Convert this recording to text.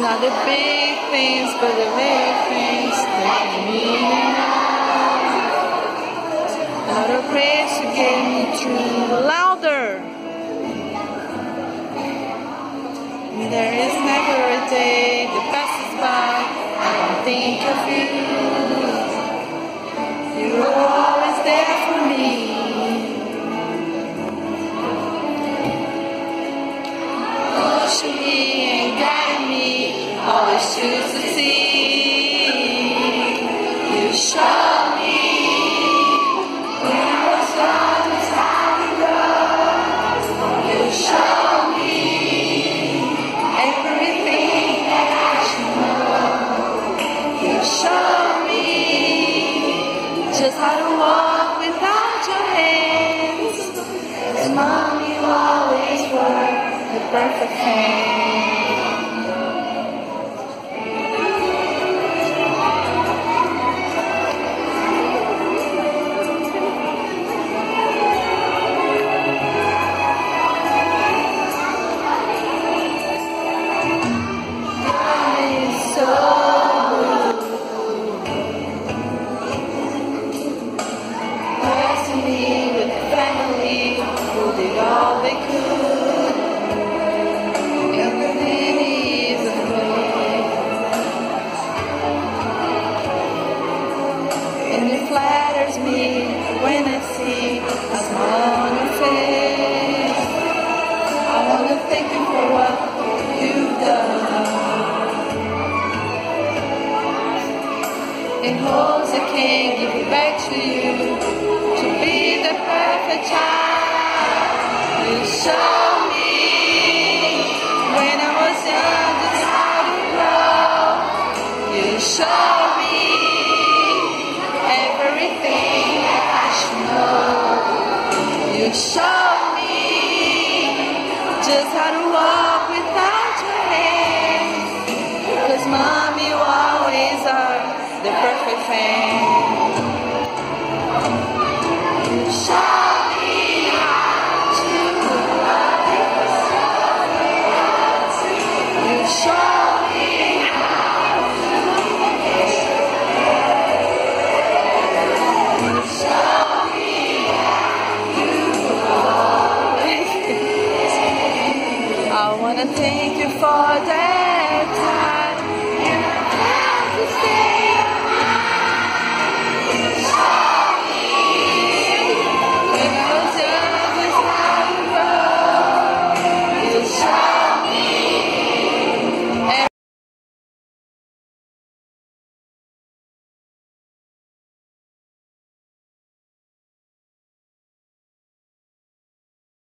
not the big things, but the little things that mean enough. A of praise to get me through. Louder! There is never a day that passes by. I don't think of you. You're always there for me. Oh, and guiding always choose to see. You show me when I was young, it's how to go. You show me everything that I should know. You show me just how to walk without your hands. Cause mom, you always were the perfect hand. Hopes I can give it back to you to be the perfect child. You show me when I was young just how to grow. You show me everything I should know. You show and thank you for that time.